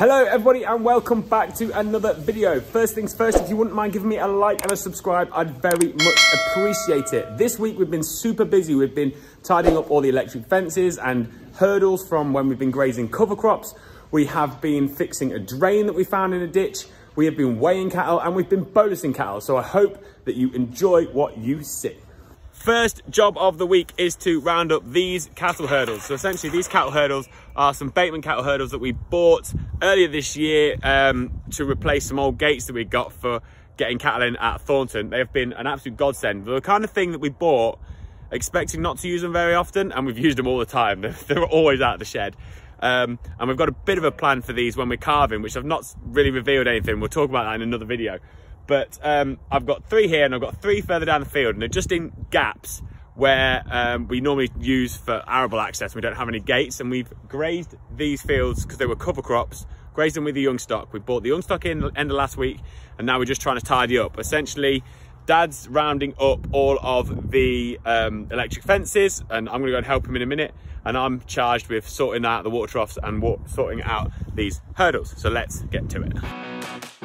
Hello everybody and welcome back to another video. First things first, if you wouldn't mind giving me a like and a subscribe, I'd very much appreciate it. This week we've been super busy. We've been tidying up all the electric fences and hurdles from when we've been grazing cover crops. We have been fixing a drain that we found in a ditch. We have been weighing cattle and we've been bolusing cattle. So I hope that you enjoy what you see. First job of the week is to round up these cattle hurdles. So essentially these cattle hurdles are some Bateman cattle hurdles that we bought earlier this year um, to replace some old gates that we got for getting cattle in at Thornton. They have been an absolute godsend. They're the kind of thing that we bought expecting not to use them very often and we've used them all the time. They're always out of the shed. Um, and we've got a bit of a plan for these when we're calving, which I've not really revealed anything. We'll talk about that in another video. But um, I've got three here and I've got three further down the field and they're just in gaps where um, we normally use for arable access. We don't have any gates and we've grazed these fields because they were cover crops, grazed them with the young stock. We bought the young stock in end of last week and now we're just trying to tidy up. Essentially, Dad's rounding up all of the um, electric fences and I'm gonna go and help him in a minute and I'm charged with sorting out the water troughs and sorting out these hurdles. So let's get to it.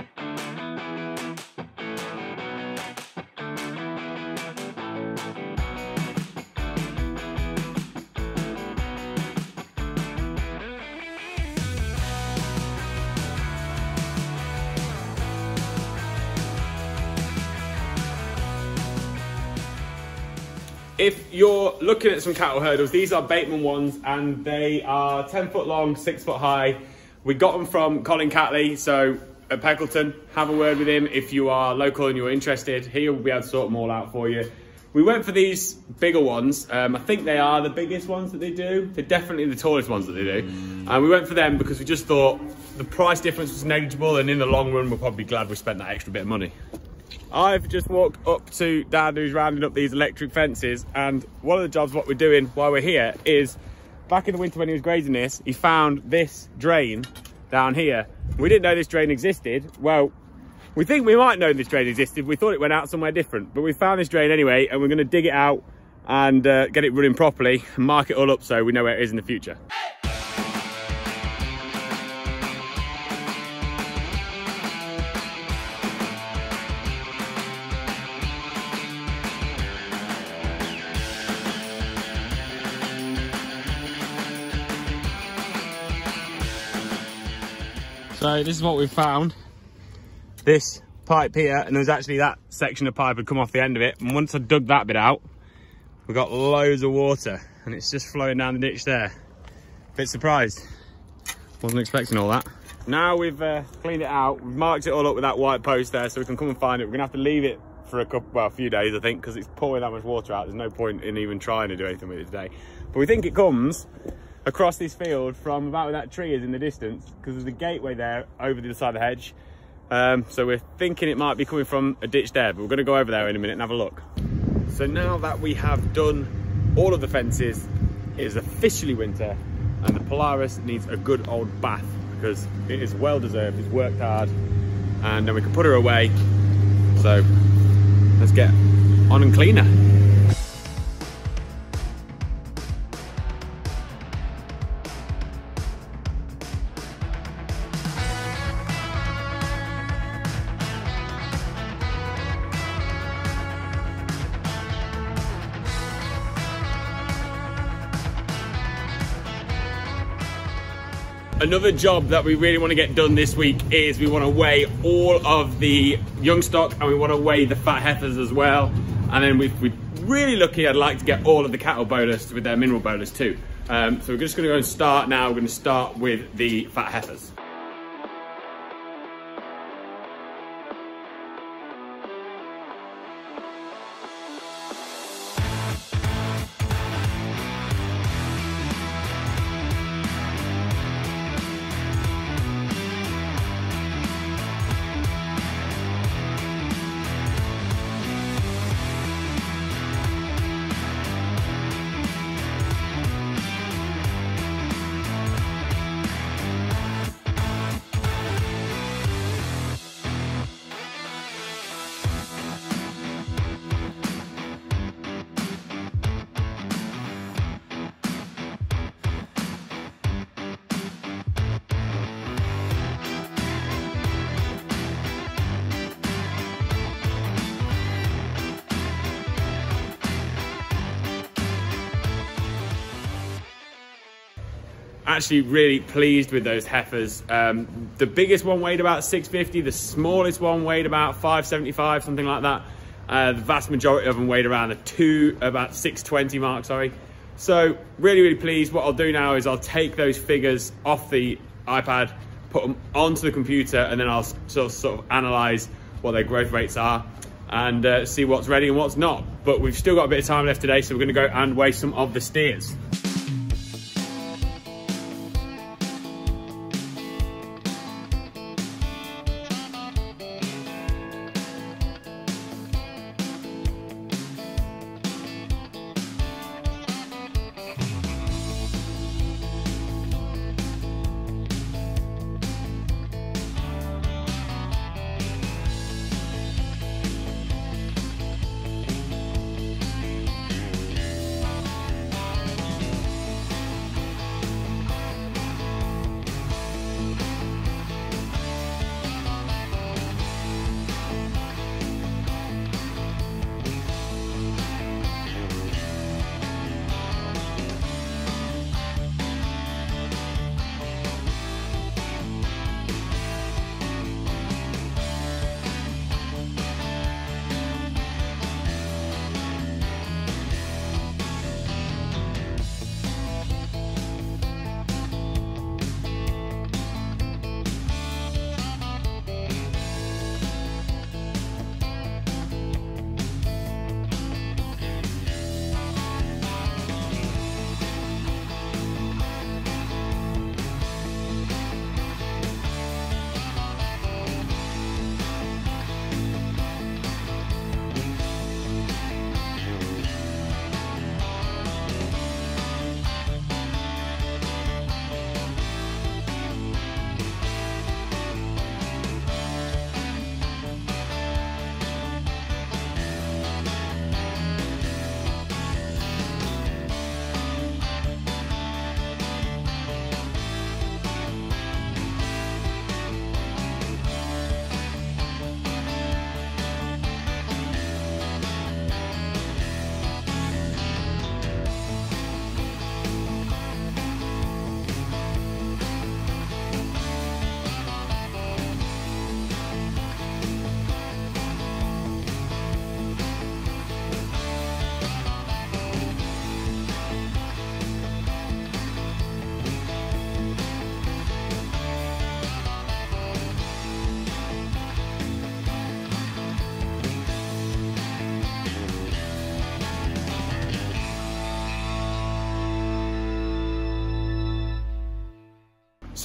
If you're looking at some cattle hurdles, these are Bateman ones and they are 10 foot long, six foot high. We got them from Colin Catley, so at Peckleton, have a word with him if you are local and you're interested. He will be able to sort them all out for you. We went for these bigger ones. Um, I think they are the biggest ones that they do. They're definitely the tallest ones that they do. And we went for them because we just thought the price difference was negligible and in the long run, we're probably glad we spent that extra bit of money. I've just walked up to Dad who's rounding up these electric fences and one of the jobs what we're doing while we're here is back in the winter when he was grazing this he found this drain down here. We didn't know this drain existed. Well we think we might know this drain existed. We thought it went out somewhere different but we found this drain anyway and we're going to dig it out and uh, get it running properly and mark it all up so we know where it is in the future So this is what we've found. This pipe here, and there's actually that section of pipe had come off the end of it. And once I dug that bit out, we got loads of water and it's just flowing down the ditch there. Bit surprised. Wasn't expecting all that. Now we've uh, cleaned it out, we've marked it all up with that white post there so we can come and find it. We're gonna have to leave it for a couple, well, a few days, I think, because it's pouring that much water out. There's no point in even trying to do anything with it today. But we think it comes across this field from about where that tree is in the distance because there's a gateway there over the other side of the hedge. Um, so we're thinking it might be coming from a ditch there, but we're going to go over there in a minute and have a look. So now that we have done all of the fences, it is officially winter and the Polaris needs a good old bath because it is well deserved, it's worked hard and then we can put her away. So let's get on and clean her. Another job that we really want to get done this week is we want to weigh all of the young stock and we want to weigh the fat heifers as well. And then we we're really lucky, I'd like to get all of the cattle bolus with their mineral bolus too. Um, so we're just going to go and start now. We're going to start with the fat heifers. Actually really pleased with those heifers. Um, the biggest one weighed about 650, the smallest one weighed about 575, something like that. Uh, the vast majority of them weighed around the two, about 620 mark, sorry. So really, really pleased. What I'll do now is I'll take those figures off the iPad, put them onto the computer, and then I'll sort of, sort of analyze what their growth rates are and uh, see what's ready and what's not. But we've still got a bit of time left today, so we're gonna go and weigh some of the steers.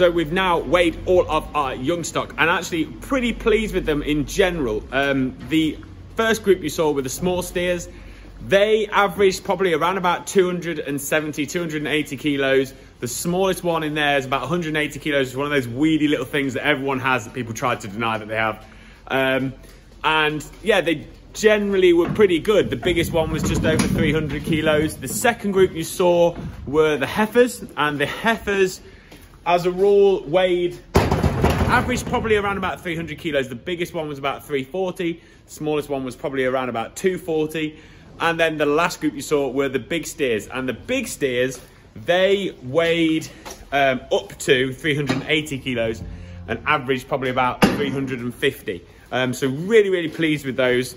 So we've now weighed all of our young stock and actually pretty pleased with them in general. Um, the first group you saw were the small steers. They averaged probably around about 270, 280 kilos. The smallest one in there is about 180 kilos. It's one of those weedy little things that everyone has that people try to deny that they have. Um, and yeah, they generally were pretty good. The biggest one was just over 300 kilos. The second group you saw were the heifers and the heifers as a rule, weighed average probably around about 300 kilos. The biggest one was about 340. The smallest one was probably around about 240. And then the last group you saw were the big steers. And the big steers, they weighed um, up to 380 kilos and averaged probably about 350. Um, so really, really pleased with those.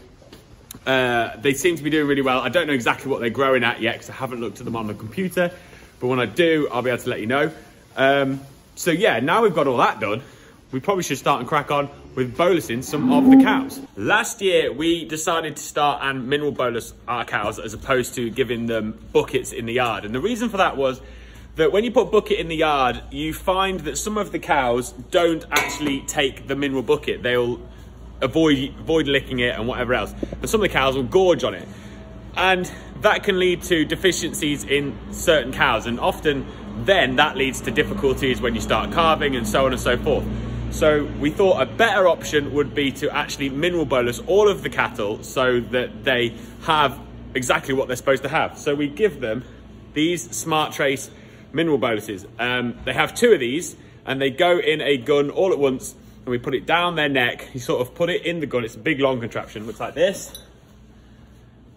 Uh, they seem to be doing really well. I don't know exactly what they're growing at yet because I haven't looked at them on the computer. But when I do, I'll be able to let you know. Um, so yeah, now we've got all that done, we probably should start and crack on with bolusing some of the cows. Last year, we decided to start and mineral bolus our cows as opposed to giving them buckets in the yard. And the reason for that was that when you put bucket in the yard, you find that some of the cows don't actually take the mineral bucket. They'll avoid, avoid licking it and whatever else. And some of the cows will gorge on it. And that can lead to deficiencies in certain cows. And often then that leads to difficulties when you start calving and so on and so forth. So we thought a better option would be to actually mineral bolus all of the cattle so that they have exactly what they're supposed to have. So we give them these Smart Trace mineral boluses. Um, they have two of these and they go in a gun all at once and we put it down their neck. You sort of put it in the gun. It's a big long contraption, looks like this.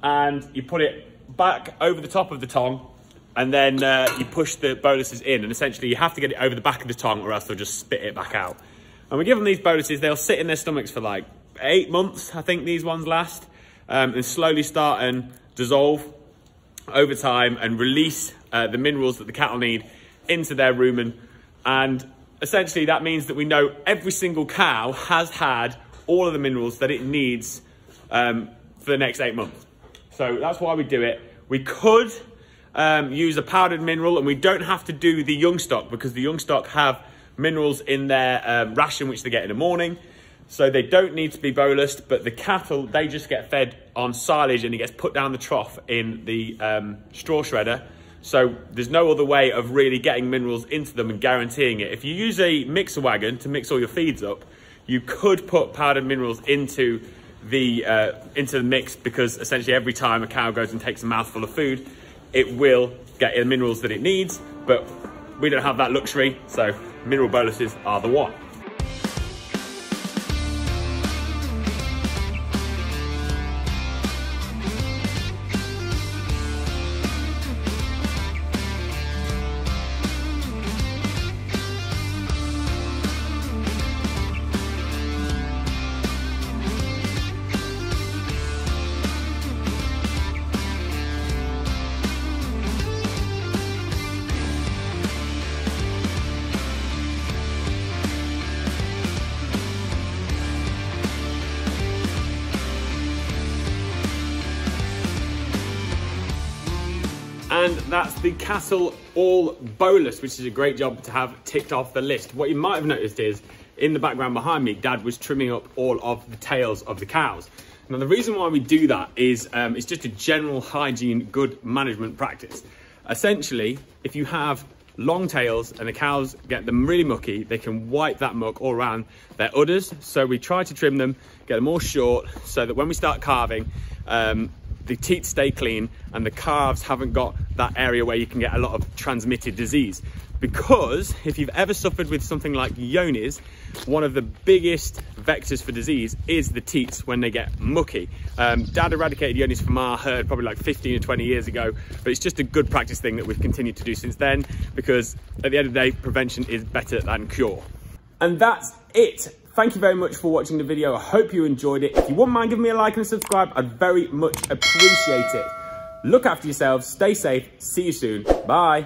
And you put it back over the top of the tongue and then uh, you push the boluses in and essentially you have to get it over the back of the tongue or else they'll just spit it back out. And we give them these boluses, they'll sit in their stomachs for like eight months, I think these ones last, um, and slowly start and dissolve over time and release uh, the minerals that the cattle need into their rumen. And essentially that means that we know every single cow has had all of the minerals that it needs um, for the next eight months. So that's why we do it. We could um, use a powdered mineral and we don't have to do the young stock because the young stock have minerals in their um, ration which they get in the morning. So they don't need to be bolused, but the cattle, they just get fed on silage and it gets put down the trough in the um, straw shredder. So there's no other way of really getting minerals into them and guaranteeing it. If you use a mixer wagon to mix all your feeds up, you could put powdered minerals into the uh, into the mix because essentially every time a cow goes and takes a mouthful of food, it will get the minerals that it needs, but we don't have that luxury, so mineral boluses are the one. And that's the Castle All Bolus, which is a great job to have ticked off the list. What you might have noticed is, in the background behind me, Dad was trimming up all of the tails of the cows. Now, the reason why we do that is um, it's just a general hygiene, good management practice. Essentially, if you have long tails and the cows get them really mucky, they can wipe that muck all around their udders. So we try to trim them, get them all short so that when we start calving, um, the teats stay clean and the calves haven't got that area where you can get a lot of transmitted disease. Because if you've ever suffered with something like Johne's, one of the biggest vectors for disease is the teats when they get mucky. Um, Dad eradicated Johne's from our herd probably like 15 or 20 years ago, but it's just a good practice thing that we've continued to do since then because at the end of the day, prevention is better than cure. And that's it Thank you very much for watching the video. I hope you enjoyed it. If you wouldn't mind giving me a like and a subscribe, I'd very much appreciate it. Look after yourselves, stay safe, see you soon. Bye.